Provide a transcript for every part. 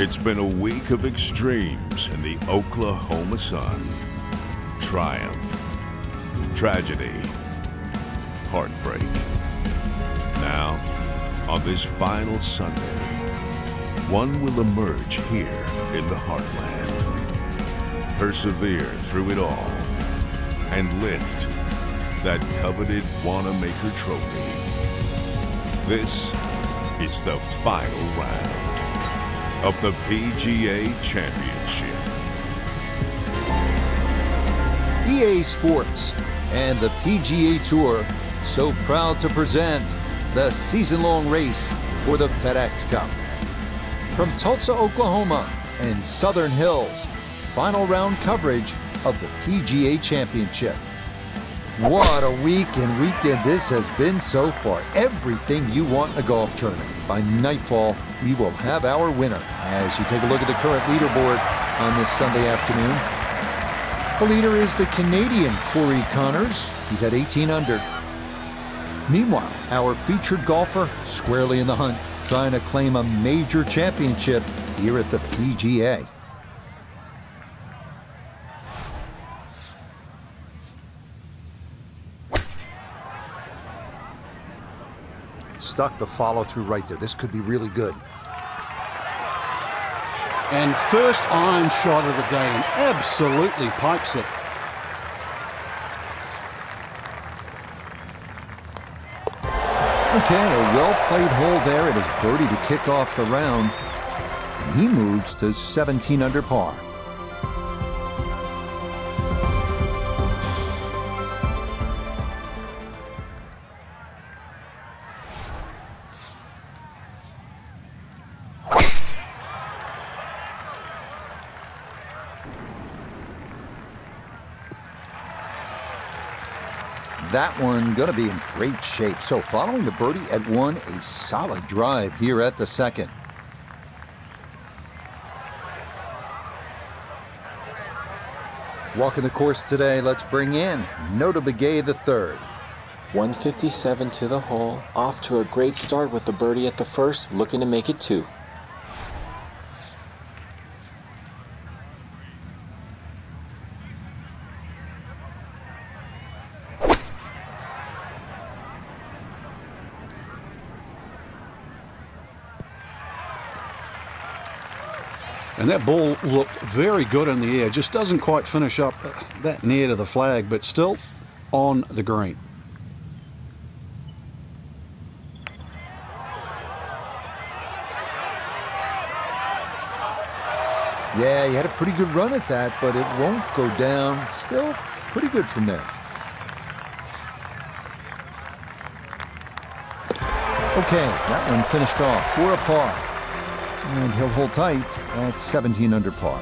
It's been a week of extremes in the Oklahoma sun. Triumph, tragedy, heartbreak. Now, on this final Sunday, one will emerge here in the heartland, persevere through it all, and lift that coveted Wanamaker trophy. This is the final round of the PGA Championship. EA Sports and the PGA Tour so proud to present the season-long race for the FedEx Cup. From Tulsa, Oklahoma and Southern Hills, final round coverage of the PGA Championship. What a week and weekend this has been so far. Everything you want in a golf tournament. By nightfall, we will have our winner as you take a look at the current leaderboard on this Sunday afternoon. The leader is the Canadian Corey Conners. He's at 18 under. Meanwhile, our featured golfer squarely in the hunt, trying to claim a major championship here at the PGA. Stuck the follow through right there. This could be really good. And first iron shot of the day and absolutely pipes it. Okay, a well-played hole there. It is birdie to kick off the round. And he moves to 17 under par. Going to be in great shape. So following the birdie at one, a solid drive here at the second. Walking the course today, let's bring in Notah Begay the third. 157 to the hole, off to a great start with the birdie at the first, looking to make it two. That ball looked very good in the air. Just doesn't quite finish up that near to the flag, but still on the green. Yeah, he had a pretty good run at that, but it won't go down. Still pretty good from there. Okay, that one finished off for a par. And he'll hold tight at 17 under par.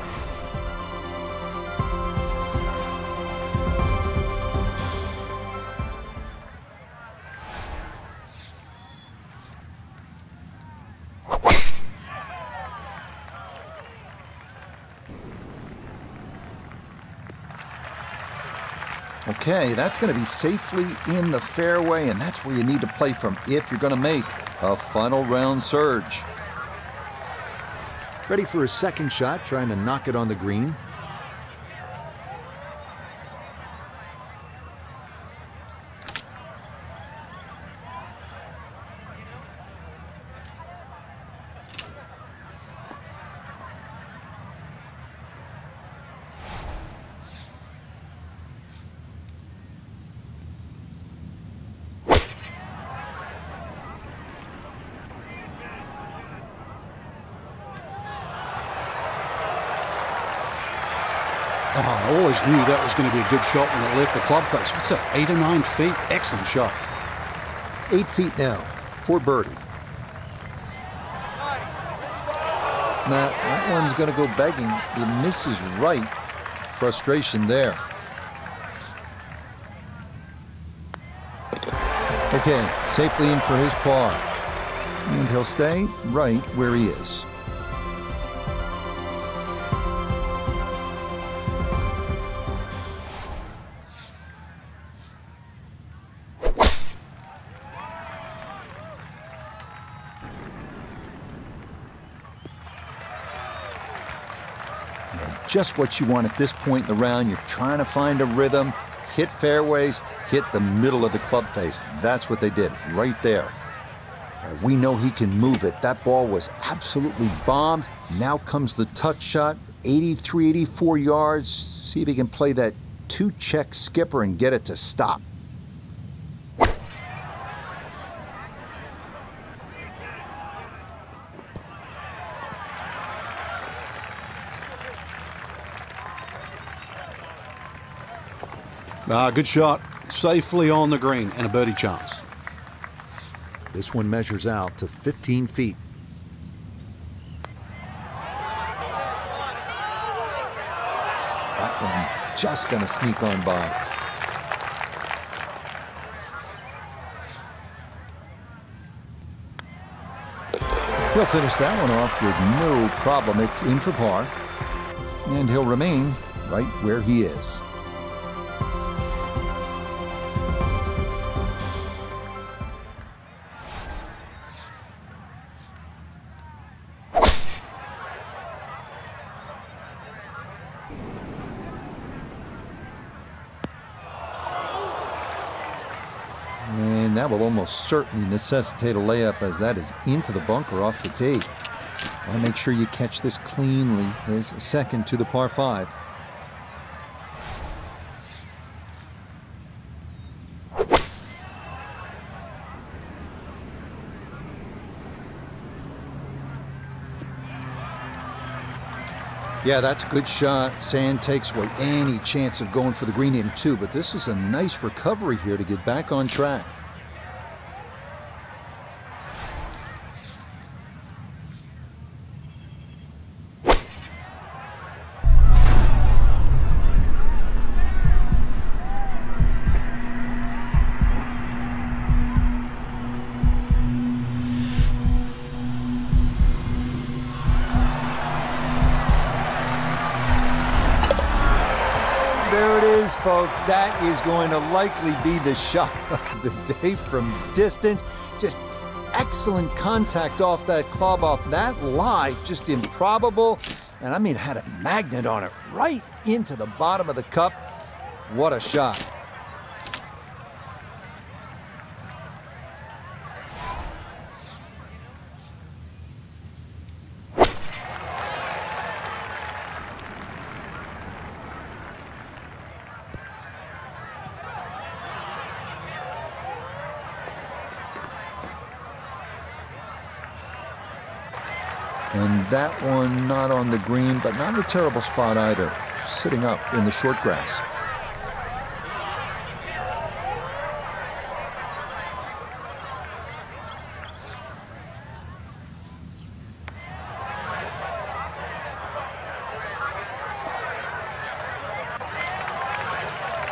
Okay, that's going to be safely in the fairway, and that's where you need to play from if you're going to make a final round surge. Ready for a second shot, trying to knock it on the green. Oh, I always knew that was going to be a good shot when it left the club face. What's that, eight or nine feet? Excellent shot. Eight feet now for birdie. Matt, that one's going to go begging. He misses right. Frustration there. Okay, safely in for his par. And he'll stay right where he is. Just what you want at this point in the round. You're trying to find a rhythm, hit fairways, hit the middle of the club face. That's what they did right there. We know he can move it. That ball was absolutely bombed. Now comes the touch shot, 83, 84 yards. See if he can play that two check skipper and get it to stop. Ah, good shot. Safely on the green and a birdie chance. This one measures out to 15 feet. That one just going to sneak on by. He'll finish that one off with no problem. It's in for par. And he'll remain right where he is. That will almost certainly necessitate a layup as that is into the bunker off the tee. Want to make sure you catch this cleanly as second to the par five. Yeah, that's a good shot. Sand takes away any chance of going for the green in two, but this is a nice recovery here to get back on track. That is going to likely be the shot of the day from distance. Just excellent contact off that club, off that lie. Just improbable. And I mean, had a magnet on it right into the bottom of the cup. What a shot. And that one not on the green, but not a terrible spot either. Sitting up in the short grass.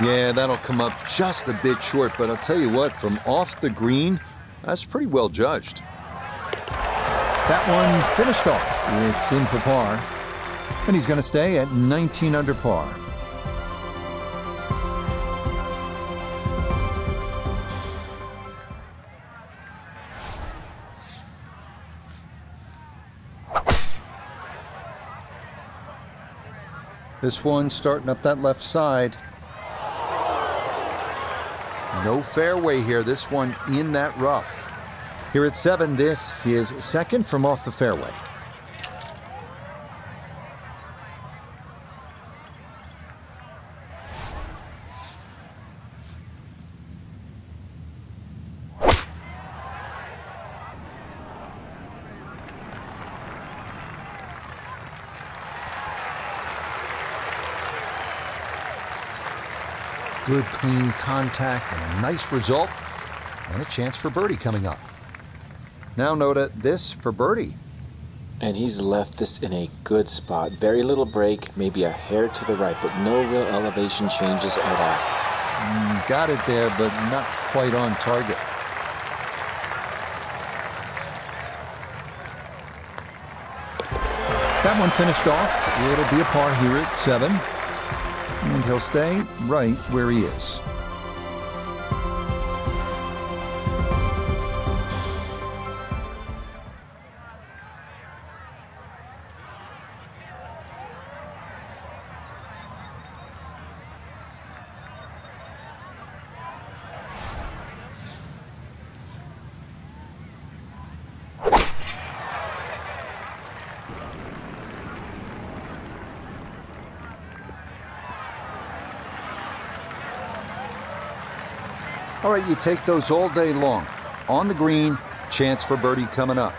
Yeah, that'll come up just a bit short, but I'll tell you what, from off the green, that's pretty well judged. That one finished off. It's in for par. And he's going to stay at 19 under par. This one starting up that left side. No fairway here. This one in that rough. Here at seven, this is second from off the fairway. Good clean contact and a nice result and a chance for birdie coming up. Now Noda, this for birdie. And he's left this in a good spot. Very little break, maybe a hair to the right, but no real elevation changes at all. Mm, got it there, but not quite on target. That one finished off. It'll be a par here at seven. And he'll stay right where he is. All right, you take those all day long. On the green, chance for birdie coming up.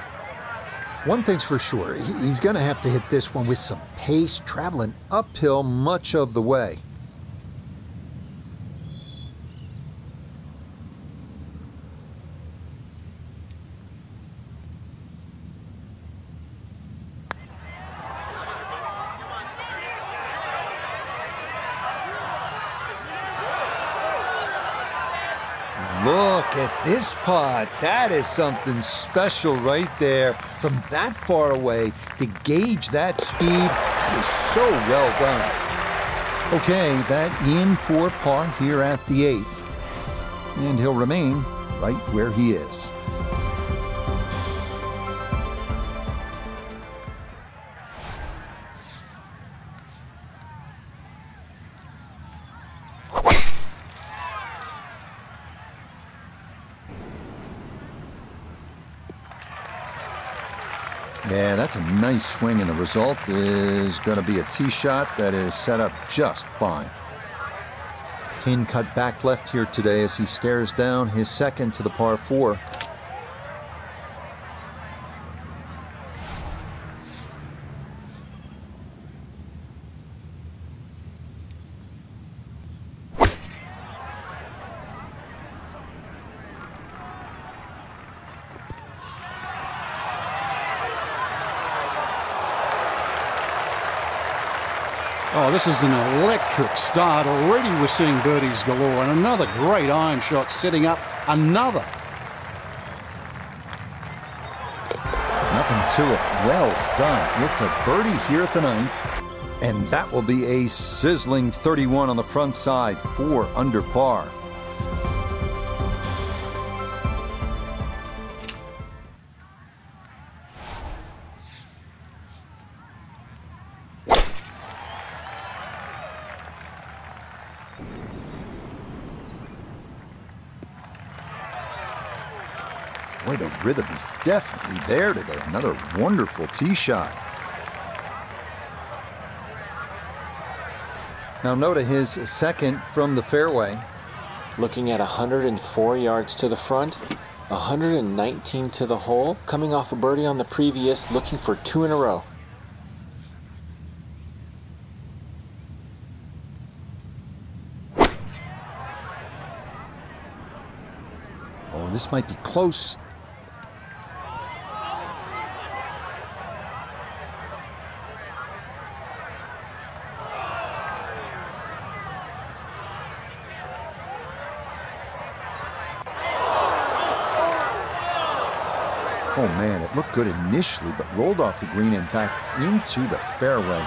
One thing's for sure, he's going to have to hit this one with some pace, traveling uphill much of the way. Look at. That is something special right there. From that far away to gauge that speed, that is so well done. Okay, that in for par here at the eighth. And he'll remain right where he is. Nice swing, and the result is going to be a tee shot that is set up just fine. Kane cut back left here today as he stares down his second to the par four. Oh, this is an electric start. Already we're seeing birdies galore. And another great iron shot setting up another. Nothing to it. Well done. It's a birdie here at the ninth. And that will be a sizzling 31 on the front side, four under par. Is definitely there today. Another wonderful tee shot. Now Noda his second from the fairway. Looking at 104 yards to the front, 119 to the hole, coming off a birdie on the previous, looking for two in a row. Oh, this might be close. Oh man, it looked good initially, but rolled off the green and back into the fairway.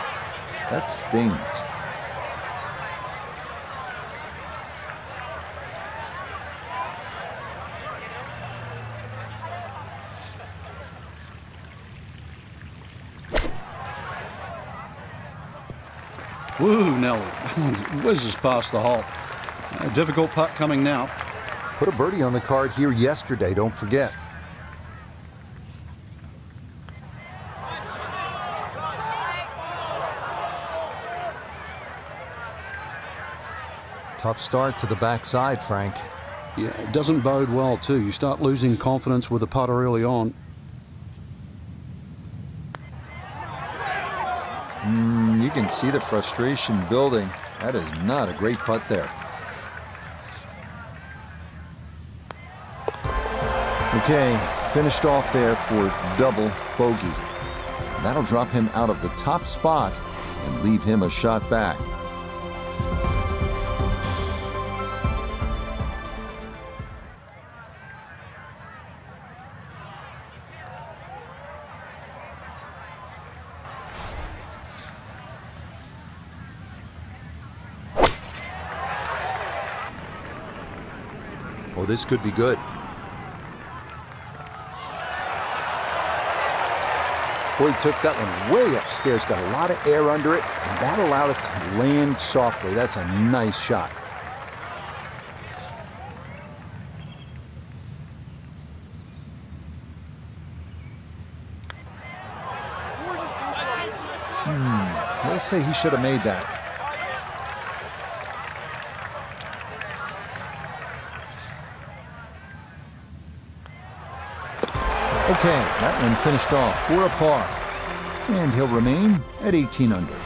That stings. Woo, Nelly. Whizzes past the hole. A difficult putt coming now. Put a birdie on the card here yesterday, don't forget. Tough start to the backside, Frank. Yeah, it doesn't bode well, too. You start losing confidence with the putter early on. Mm, you can see the frustration building. That is not a great putt there. Okay, finished off there for double bogey. That'll drop him out of the top spot and leave him a shot back. This could be good. Boy, he took that one way upstairs, got a lot of air under it, and that allowed it to land softly. That's a nice shot. Hmm, let's say he should have made that. Okay, that one finished off for a par. And he'll remain at 18 under.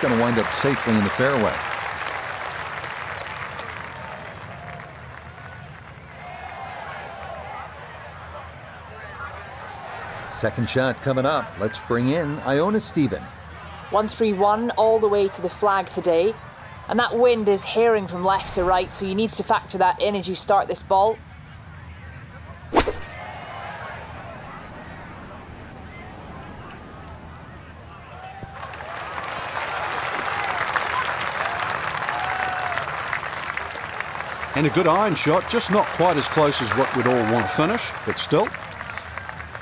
Going to wind up safely in the fairway. Second shot coming up. Let's bring in Iona Stephen. 131 all the way to the flag today. And that wind is herring from left to right, so you need to factor that in as you start this ball. And a good iron shot, just not quite as close as what we'd all want to finish, but still.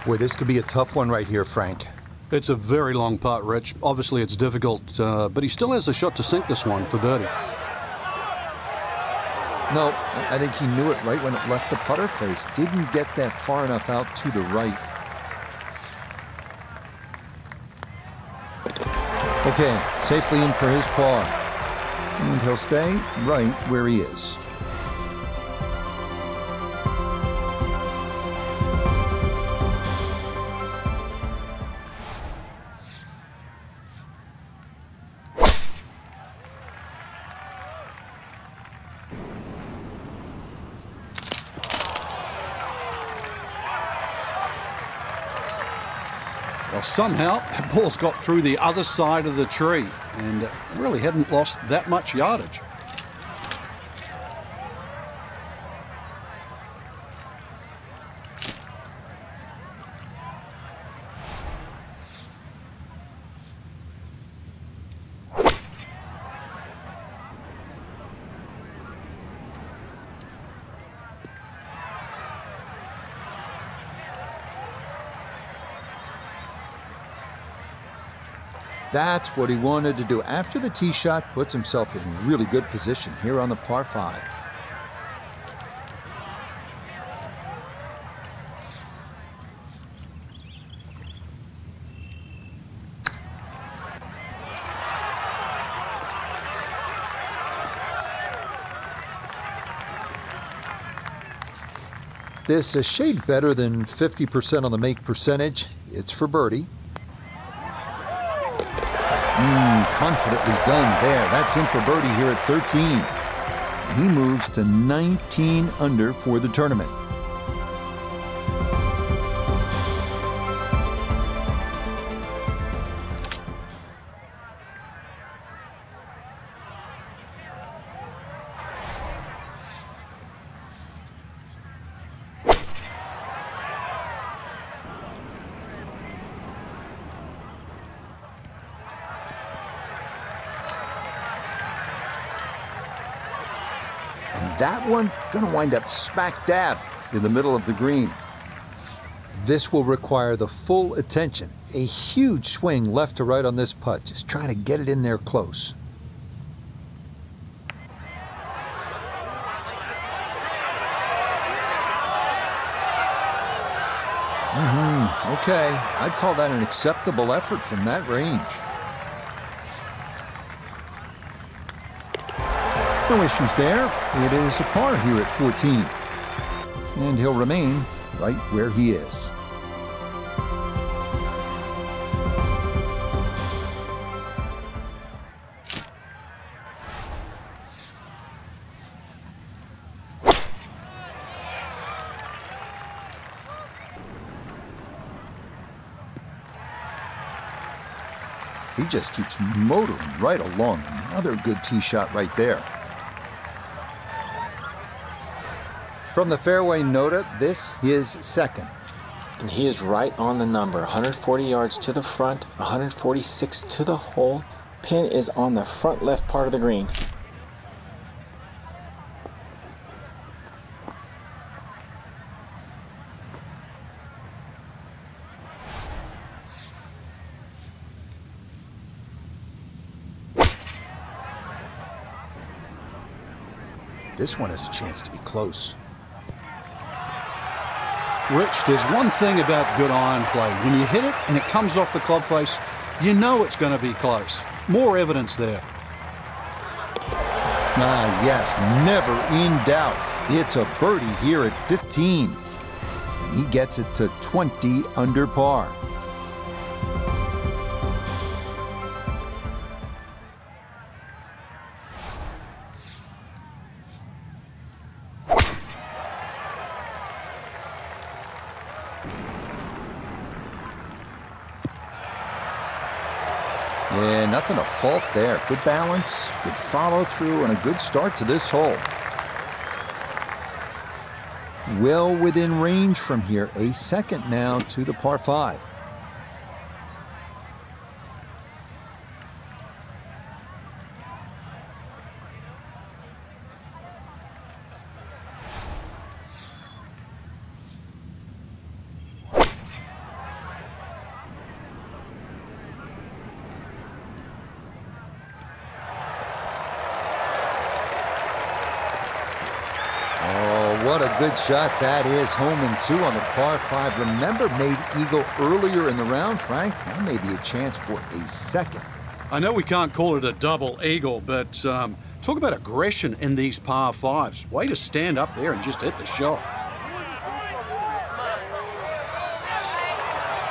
Boy, this could be a tough one right here, Frank. It's a very long putt, Rich. Obviously, it's difficult, uh, but he still has a shot to sink this one for birdie. No, I think he knew it right when it left the putter face. Didn't get that far enough out to the right. Okay, safely in for his par. And he'll stay right where he is. Somehow, the ball's got through the other side of the tree and really hadn't lost that much yardage. That's what he wanted to do. After the tee shot, puts himself in really good position here on the par five. This a shade better than 50% on the make percentage. It's for birdie. Mm, confidently done there. That's in for birdie here at 13. He moves to 19 under for the tournament. One gonna wind up smack dab in the middle of the green. This will require the full attention. A huge swing left to right on this putt. Just trying to get it in there close. Mm-hmm. Okay, I'd call that an acceptable effort from that range. No issues there. It is a par here at 14. And he'll remain right where he is. He just keeps motoring right along. Another good tee shot right there. From the fairway Noda, this is second. And he is right on the number 140 yards to the front, 146 to the hole. Pin is on the front left part of the green. This one has a chance to be close. Rich, there's one thing about good iron play. When you hit it and it comes off the club face, you know it's going to be close. More evidence there. Ah, yes, never in doubt. It's a birdie here at 15. And he gets it to 20 under par. There. Good balance, good follow through, and a good start to this hole. Well within range from here. A second now to the par five. Oh, what a good shot that is. Home and two on the par five. Remember, made eagle earlier in the round, Frank. Now maybe a chance for a second. I know we can't call it a double eagle, but um, talk about aggression in these par fives. Way to stand up there and just hit the shot.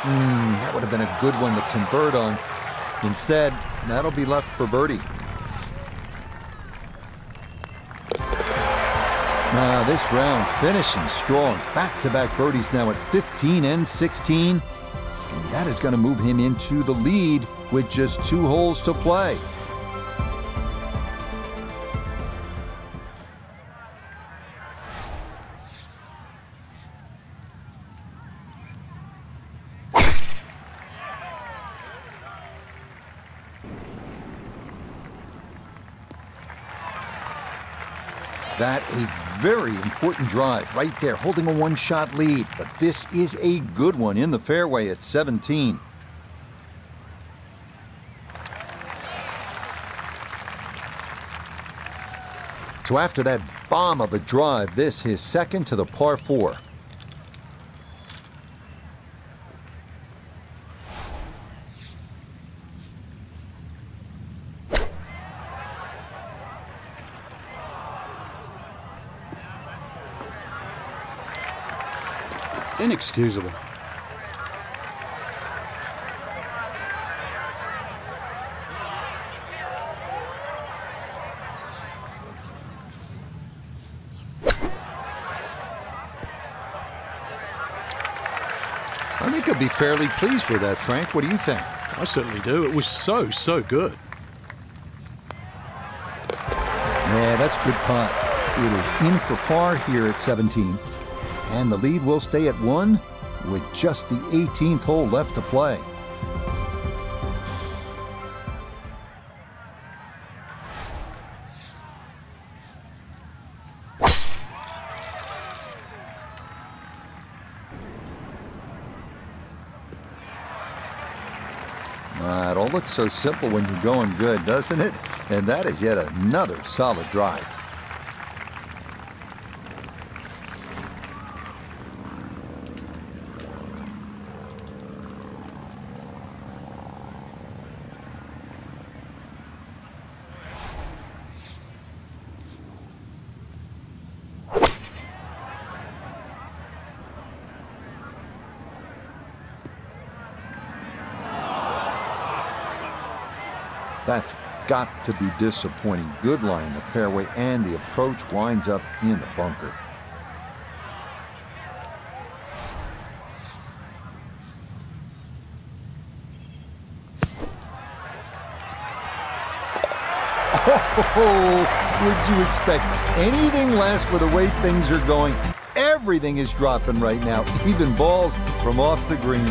That would have been a good one to convert on. Instead, that'll be left for birdie. Now, this round finishing strong. Back to back birdies now at 15 and 16. And that is going to move him into the lead with just two holes to play. That a very important drive right there, holding a one shot lead. But this is a good one in the fairway at 17. So after that bomb of a drive, this his second to the par four. Inexcusable. I think I'd be fairly pleased with that, Frank. What do you think? I certainly do. It was so, so good. Yeah, that's good putt. It is in for par here at 17. And the lead will stay at one with just the 18th hole left to play. It all looks so simple when you're going good, doesn't it? And that is yet another solid drive. That's got to be disappointing. Good lie in the fairway, and the approach winds up in the bunker. Oh, would you expect anything less with the way things are going? Everything is dropping right now, even balls from off the green.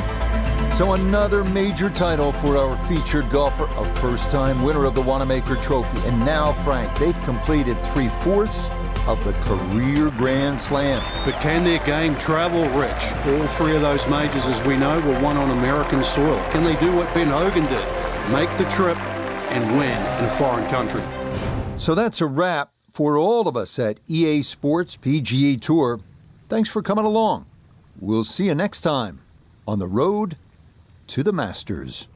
So another major title for our featured golfer, a first-time winner of the Wanamaker Trophy. And now, Frank, they've completed three-fourths of the career Grand Slam. But can their game travel, Rich? All three of those majors, as we know, were won on American soil. Can they do what Ben Hogan did? Make the trip and win in a foreign country. So that's a wrap For all of us at EA Sports PGA Tour, thanks for coming along. We'll see you next time on the road to the Masters.